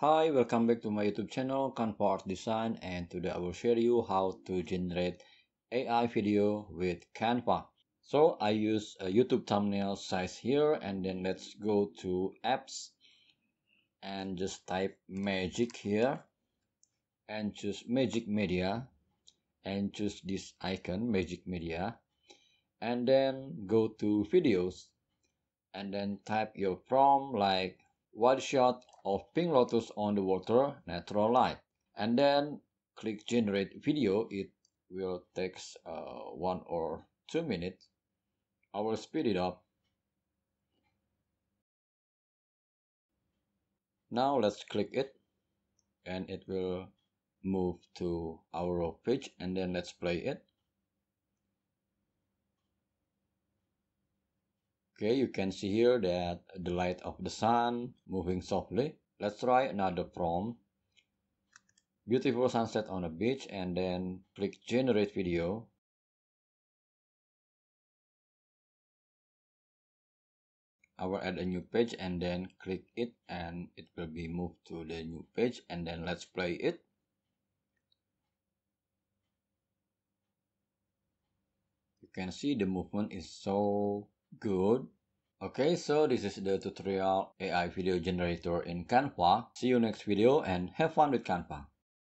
Hi, welcome back to my YouTube channel Canva Art Design and today I will share you how to generate AI video with Canva. So I use a YouTube thumbnail size here and then let's go to apps and just type magic here and choose magic media and choose this icon magic media and then go to videos and then type your prompt like one shot of pink lotus on the water natural light. And then click generate video. It will take uh, one or two minutes. I will speed it up. Now let's click it. And it will move to our page. And then let's play it Okay, you can see here that the light of the sun moving softly. Let's try another prompt. Beautiful sunset on a beach and then click generate video. I will add a new page and then click it and it will be moved to the new page and then let's play it. You can see the movement is so good. Okay so this is the tutorial ai video generator in canva. See you next video and have fun with canva